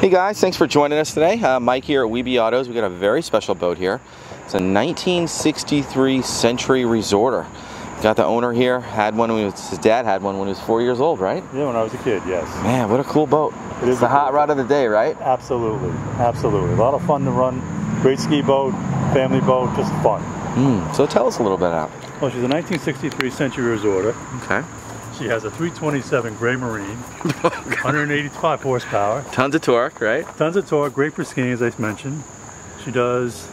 Hey guys, thanks for joining us today. Uh, Mike here at WeBe Autos. We got a very special boat here. It's a 1963 Century Resorter. Got the owner here. Had one when he was, his dad had one when he was four years old, right? Yeah, when I was a kid, yes. Man, what a cool boat. It is it's the hot cool rod of the day, right? Absolutely, absolutely. A lot of fun to run. Great ski boat, family boat, just fun. Mm, so tell us a little bit about. Well, she's a 1963 Century Resorter. Okay. She has a 327 Gray Marine, 185 horsepower, Tons of torque, right? tons of torque, great for skiing, as I mentioned. She does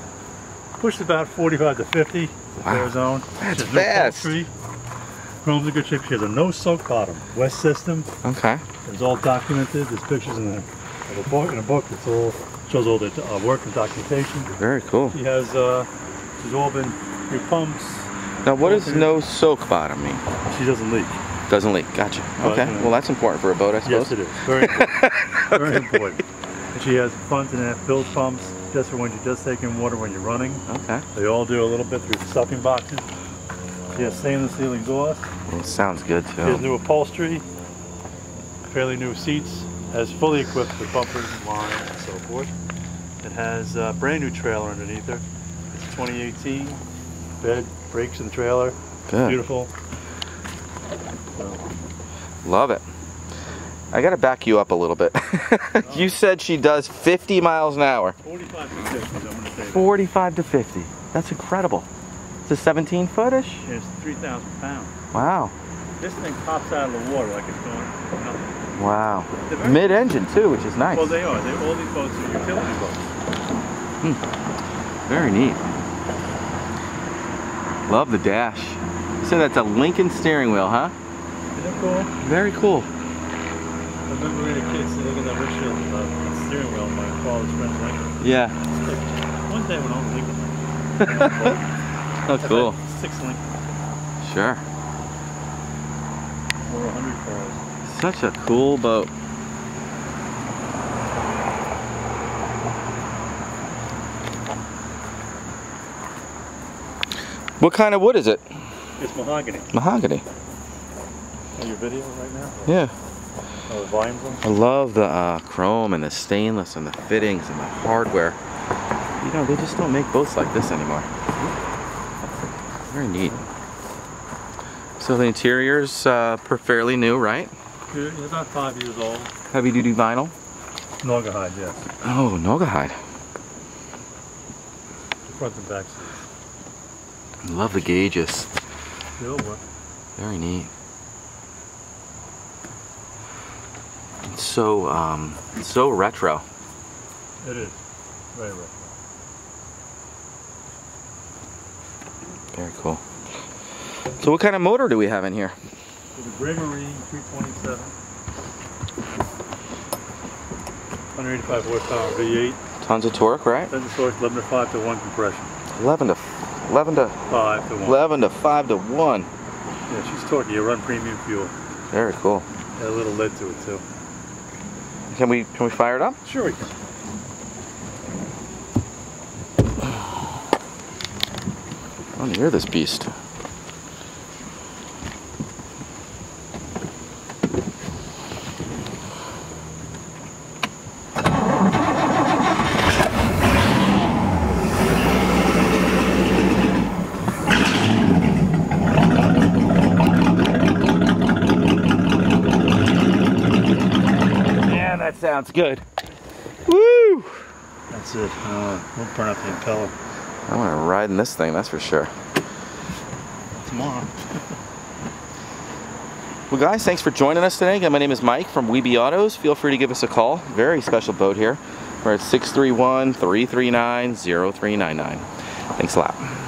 push about 45 to 50 Wow. air zone. That's she has no fast. Chrome's in good shape. She has a no soak bottom. West system. Okay. It's all documented. There's pictures in the in a book. In a book, it's all shows all the uh, work and documentation. Very cool. She has uh, she's all been new pumps. Now, what does no soak bottom mean? She doesn't leak. Doesn't leak. Gotcha. But, Okay. uh, Well, that's important for a boat, I suppose. Yes, it is. Very important. Very important. She has and aft bilge pumps just for when you're just taking water when you're running. Okay. They all do a little bit through the stuffing boxes. She has stainless steel exhaust. Well, sounds good She has too. new upholstery, fairly new seats, has fully equipped with bumpers and line and so forth. It has a brand new trailer underneath her. It's 2018. Bed, brakes in the trailer. Good. Beautiful. Love it. I got to back you up a little bit. you said she does 50 miles an hour. 45 to 50, I'm going to say. that. 45 to 50. That's incredible. It's a 17 footish. It's 3,000 pounds. Wow. This thing pops out of the water like it's doing nothing. Wow. Mid-engine too, which is nice. Well, they are. They're, all these boats are utility boats. Hmm. Very neat. Love the dash. So that's a Lincoln steering wheel, huh? Isn't cool? Very cool. I remember being a kid sitting in that windshield, uh, steering wheel in my father's friend's Lincoln. Yeah. One day when I was Lincoln. Oh, cool. Six Lincoln. Sure. Over 100 cars. Such a cool boat. What kind of wood is it? It's mahogany. Mahogany. On your video right now? Yeah. Oh, the volumes on? I love the uh, chrome and the stainless and the fittings and the hardware. You know, they just don't make boats like this anymore. Very neat. So the interior's uh, fairly new, right? Yeah, It's about five years old. Heavy duty vinyl. Naugahyde, yes. Oh, Naugahyde. The front and back seats. Love the gauges. Work. Very neat. It's so um, so retro. It is. Very rough. Very cool. So what kind of motor do we have in here? So the Gray Marine 327. 185 horsepower V8. Tons of torque, right? Then the torque 11 to 5 to 1 compression. 11 to 11 to 5 to 1. 11 to 5 to 1. Yeah, she's torquey. You run premium fuel. Very cool. Got a little lead to it too. Can we can we fire it up? Sure we can. I want to hear this beast. Yeah, that sounds good. Woo! That's it. Uh, we'll burn up the impeller I want to ride in this thing, that's for sure. tomorrow. Well, guys, thanks for joining us today. Again, my name is Mike from WeBe Autos. Feel free to give us a call. Very special boat here. We're at 631 339 0399. Thanks a lot.